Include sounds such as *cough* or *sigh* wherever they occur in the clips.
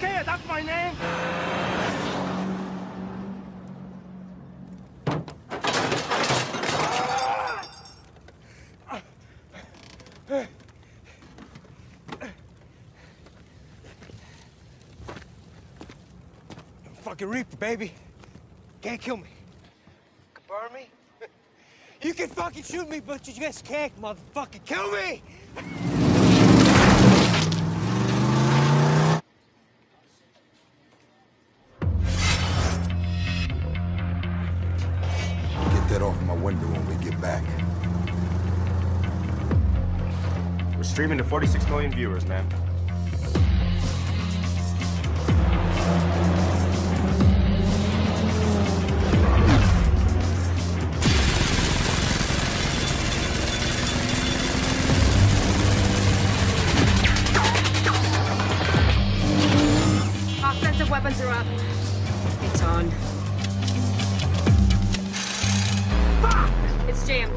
That's my name! Fucking Reaper, baby. Can't kill me. Can burn me. *laughs* You can fucking shoot me, but you just can't motherfucking kill me! Streaming to 46 million viewers, man. Offensive weapons are up. It's on. It's jammed.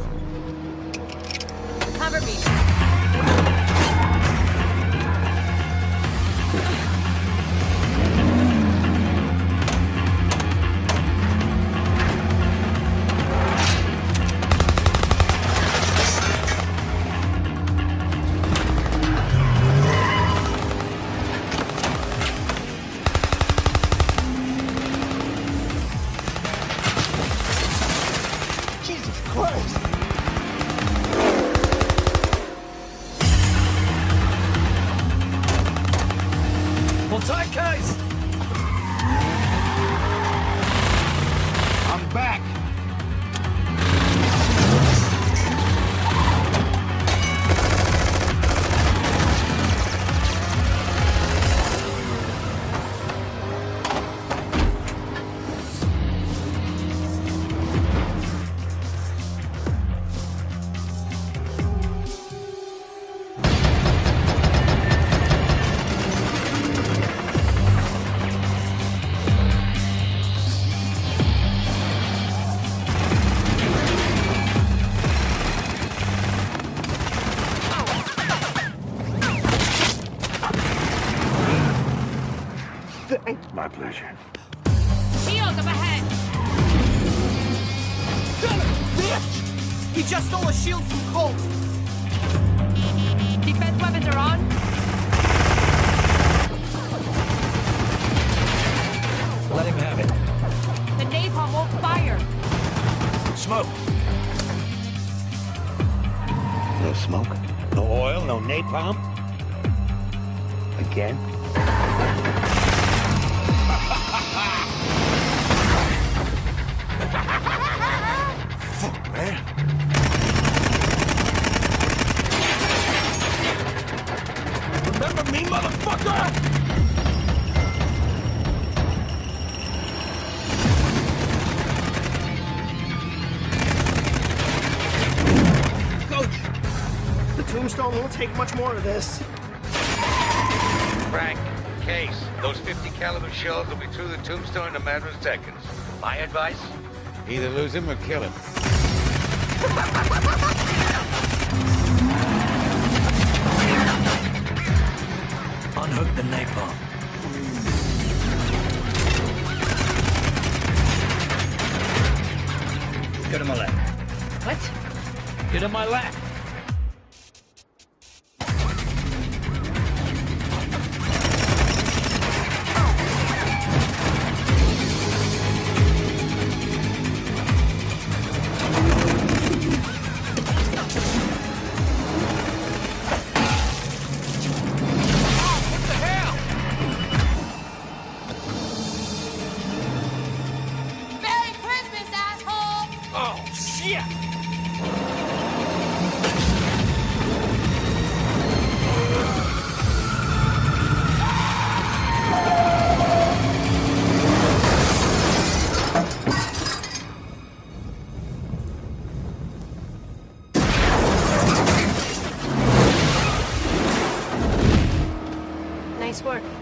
Cover me. My pleasure. Shield up ahead. Bitch! He just stole a shield from Colt! Defense weapons are on. Let him have it. The napalm won't fire. Smoke. No smoke, no oil, no napalm. Again? Fuck, man. Remember me, motherfucker? Coach, the tombstone won't take much more of this. Frank, Case, those 50 caliber shells will be through the tombstone in a matter of seconds. My advice? Either lose him or kill him. Unhook the napalm. Get on my lap. What? Get on my lap. Nice work.